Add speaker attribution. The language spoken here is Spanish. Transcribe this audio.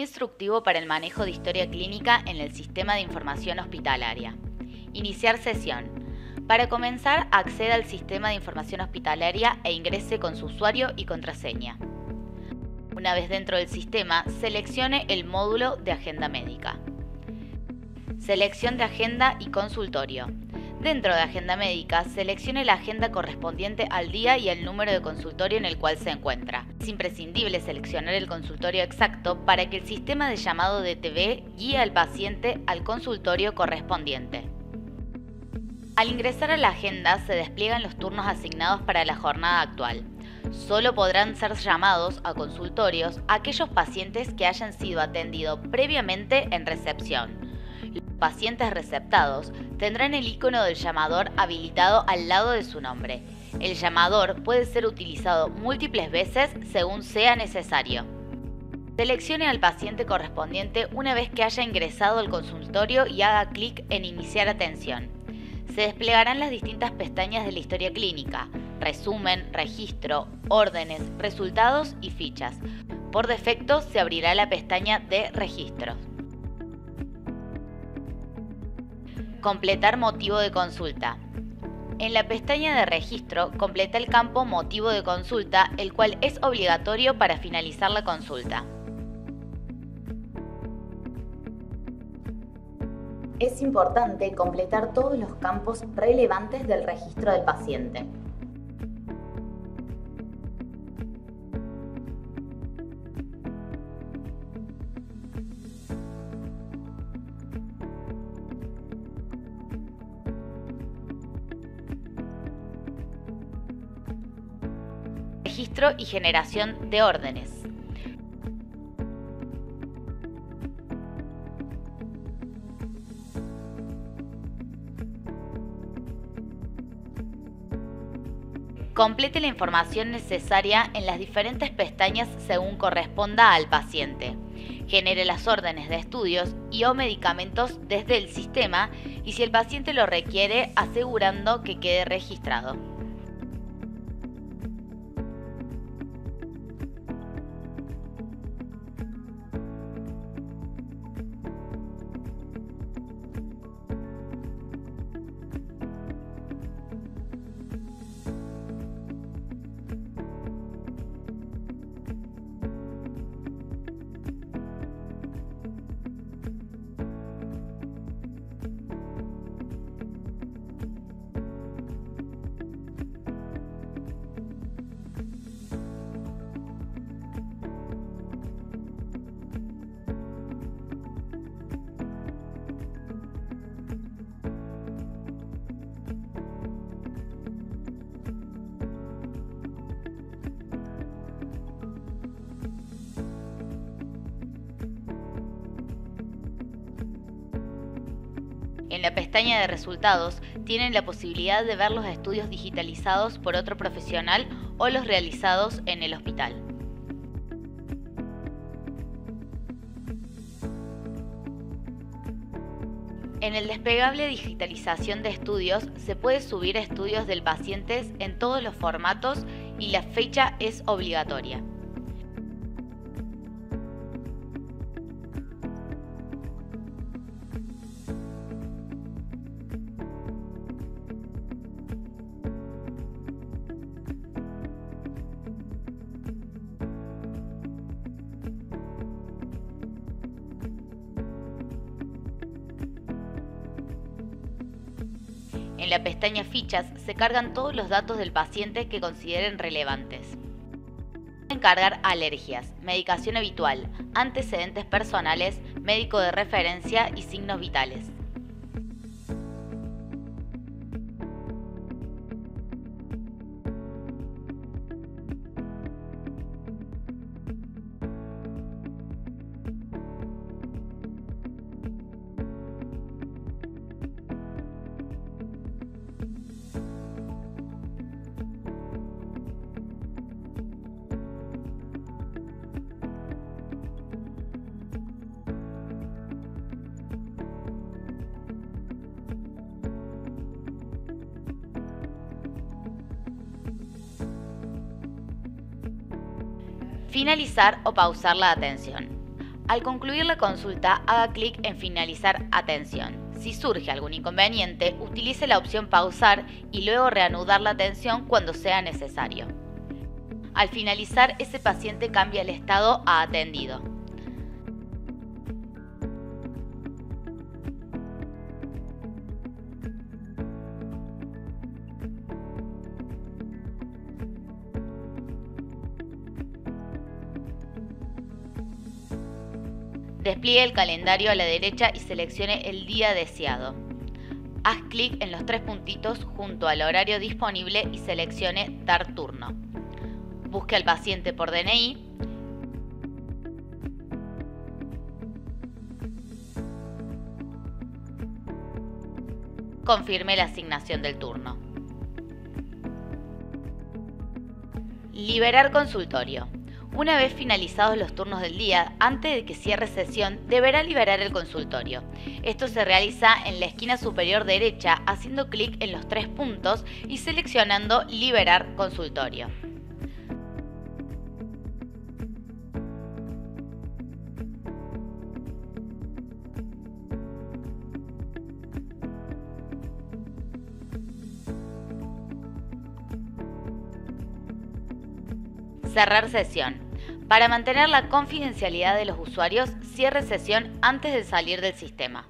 Speaker 1: instructivo para el manejo de historia clínica en el sistema de información hospitalaria. Iniciar sesión. Para comenzar, acceda al sistema de información hospitalaria e ingrese con su usuario y contraseña. Una vez dentro del sistema, seleccione el módulo de agenda médica. Selección de agenda y consultorio. Dentro de agenda médica, seleccione la agenda correspondiente al día y el número de consultorio en el cual se encuentra. Es imprescindible seleccionar el consultorio exacto para que el sistema de llamado de TV guíe al paciente al consultorio correspondiente. Al ingresar a la agenda se despliegan los turnos asignados para la jornada actual. Solo podrán ser llamados a consultorios aquellos pacientes que hayan sido atendidos previamente en recepción pacientes receptados tendrán el icono del llamador habilitado al lado de su nombre. El llamador puede ser utilizado múltiples veces según sea necesario. Seleccione al paciente correspondiente una vez que haya ingresado al consultorio y haga clic en Iniciar atención. Se desplegarán las distintas pestañas de la historia clínica, resumen, registro, órdenes, resultados y fichas. Por defecto se abrirá la pestaña de registros. Completar motivo de consulta. En la pestaña de registro, completa el campo Motivo de consulta, el cual es obligatorio para finalizar la consulta. Es importante completar todos los campos relevantes del registro del paciente. Registro y generación de órdenes. Complete la información necesaria en las diferentes pestañas según corresponda al paciente. Genere las órdenes de estudios y o medicamentos desde el sistema y si el paciente lo requiere asegurando que quede registrado. En la pestaña de resultados tienen la posibilidad de ver los estudios digitalizados por otro profesional o los realizados en el hospital. En el desplegable digitalización de estudios se puede subir estudios del paciente en todos los formatos y la fecha es obligatoria. En la pestaña Fichas se cargan todos los datos del paciente que consideren relevantes. Pueden cargar alergias, medicación habitual, antecedentes personales, médico de referencia y signos vitales. Finalizar o pausar la atención. Al concluir la consulta, haga clic en Finalizar atención. Si surge algún inconveniente, utilice la opción Pausar y luego reanudar la atención cuando sea necesario. Al finalizar, ese paciente cambia el estado a atendido. Despliegue el calendario a la derecha y seleccione el día deseado. Haz clic en los tres puntitos junto al horario disponible y seleccione Dar turno. Busque al paciente por DNI. Confirme la asignación del turno. Liberar consultorio. Una vez finalizados los turnos del día, antes de que cierre sesión, deberá liberar el consultorio. Esto se realiza en la esquina superior derecha haciendo clic en los tres puntos y seleccionando Liberar consultorio. Cerrar sesión. Para mantener la confidencialidad de los usuarios, cierre sesión antes de salir del sistema.